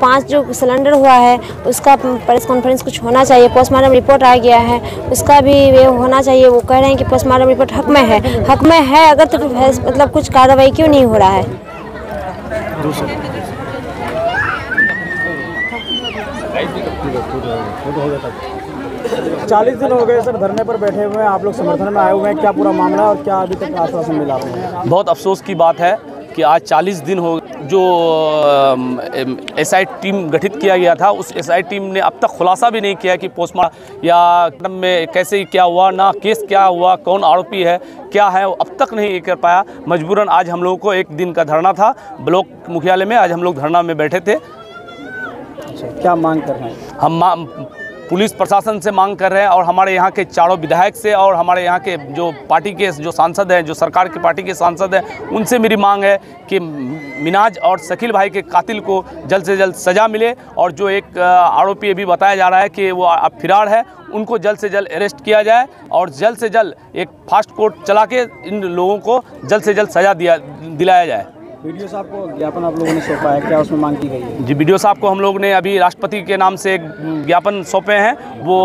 पाँच जो सिलेंडर हुआ है उसका प्रेस कॉन्फ्रेंस कुछ होना चाहिए पोस्टमार्टम रिपोर्ट आ गया है उसका भी ये होना चाहिए वो कह रहे हैं कि पोस्टमार्टम रिपोर्ट हक में है। हक में है अगर तो मतलब कुछ कार्रवाई क्यों नहीं हो रहा है? चालीस दिन हो गए सर धरने पर बैठे हुए हैं आप लोग समर्थन में आए हुए हैं क्या पूरा मामला और क्या अभी तक आश्वासन मिला बहुत अफसोस की बात है कि आज 40 दिन हो जो एसआई टीम गठित किया गया था उस एसआई टीम ने अब तक खुलासा भी नहीं किया कि पोस्टमार्टम या में कैसे क्या हुआ ना केस क्या हुआ कौन आरोपी है क्या है वो अब तक नहीं कर पाया। मजबूरन आज हम लोगों को एक दिन का धरना था। ब्लॉक मुख्यालय में आज हम लोग धरना में बैठे थे। अच्छा क्या मांग कर रहे हैं? हम पुलिस प्रशासन से मांग कर रहे हैं और हमारे यहाँ के चारों विधायक से और हमारे यहाँ के जो पार्टी के जो सांसद हैं, जो सरकार की पार्टी के सांसद हैं, उनसे मेरी मांग है कि मिनाज और शकील भाई के कातिल को जल्द से जल्द सज़ा मिले और जो एक आरोपी अभी बताया जा रहा है कि वो अब फिरार है, उनको जल्द से जल्द अरेस्ट किया जाए और जल्द से जल्द एक फास्ट कोर्ट चला के इन लोगों को जल्द से जल्द सज़ा दिया, दिलाया जाए। वीडियो साहब को ज्ञापन आप लोगों ने सौंपा है, क्या उसमें मांग की गई है? जी, वीडियो साहब को हम लोग ने अभी राष्ट्रपति के नाम से एक ज्ञापन सौंपे हैं। वो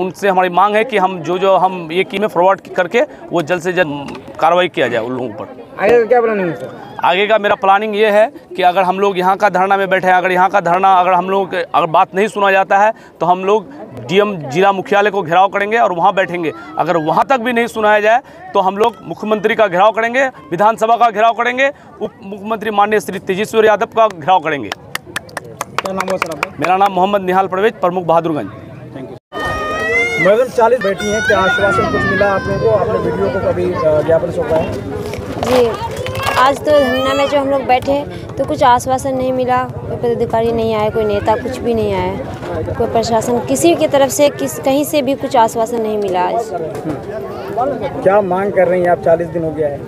उनसे हमारी मांग है कि हम जो जो हम ये की में फॉरवर्ड करके वो जल्द से जल्द कार्रवाई किया जाए उन लोगों पर। आगे का क्या प्लानिंग है सर आगे का मेरा प्लानिंग ये है कि अगर हम लोग यहाँ का धरना में बैठे हैं अगर यहाँ का धरना अगर हम लोग के- अगर बात नहीं सुना जाता है तो हम लोग डीएम जिला मुख्यालय को घेराव करेंगे और वहाँ बैठेंगे। अगर वहाँ तक भी नहीं सुनाया जाए तो हम लोग मुख्यमंत्री का घेराव करेंगे विधानसभा का घेराव करेंगे उप मुख्यमंत्री माननीय श्री तेजेश्वर यादव का घेराव करेंगे। क्या नाम हुआ सर आपका? मेरा नाम मोहम्मद निहाल परवेज प्रमुख बहादुरगंज। थैंक यू मैडम चालीस बैठी हैं क्या आश्वासन कुछ मिला आप लोगों को? आपने वीडियो को कभी ज्ञापन सौंपा है? जी, आज तो धरना में जो हम लोग बैठे तो कुछ आश्वासन नहीं मिला, कोई पदाधिकारी नहीं आए, कोई नेता कुछ भी नहीं आया, कोई प्रशासन किसी की तरफ़ से, किस, कहीं से भी कुछ आश्वासन नहीं मिला आज। क्या मांग कर रही हैं आप? चालीस दिन हो गया है।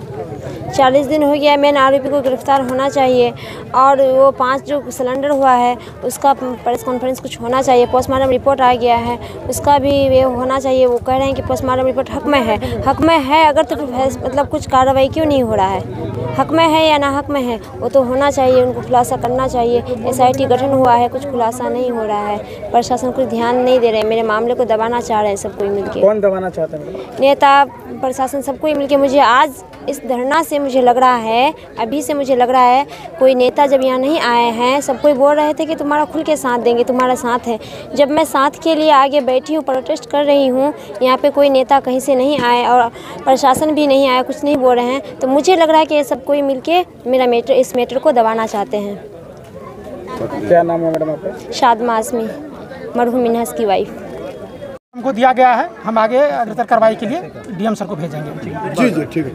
चालीस दिन हो गया मेन आरोपी को गिरफ़्तार होना चाहिए। और वो पाँच जो सिलेंडर हुआ है उसका प्रेस कॉन्फ्रेंस कुछ होना चाहिए पोस्टमार्टम रिपोर्ट आ गया है उसका भी ये होना चाहिए। वो कह रहे हैं कि पोस्टमार्टम रिपोर्ट हक में है। हक में है अगर तो मतलब कुछ कार्रवाई क्यों नहीं हो रहा है? हक में है या ना हक में है वो तो होना चाहिए उनको खुलासा करना चाहिए। एसआईटी गठन हुआ है कुछ खुलासा नहीं हो रहा है। प्रशासन कुछ ध्यान नहीं दे रहे मेरे मामले को दबाना चाह रहे हैं सब कोई मिलके। कौन दबाना चाहते हैं? नेता प्रशासन सबको ही मिलके। मुझे आज इस धरना से मुझे लग रहा है अभी से मुझे लग रहा है कोई नेता जब यहाँ नहीं आए हैं सब कोई बोल रहे थे कि तुम्हारा खुल के साथ देंगे तुम्हारा साथ है। जब मैं साथ के लिए आगे बैठी हूँ प्रोटेस्ट कर रही हूँ यहाँ पे कोई नेता कहीं से नहीं आए और प्रशासन भी नहीं आया कुछ नहीं बोल रहे हैं तो मुझे लग रहा है कि ये सब कोई मिलके मेरा मेटर इस मेटर को दबाना चाहते हैं। क्या नाम है मैडम आपका? शादमा आसमी मरहूम मिनहस की वाइफ हमको दिया गया है हम आगे अग्रतर कार्रवाई के लिए डीएम सर को भेजेंगे। जी जी ठीक है।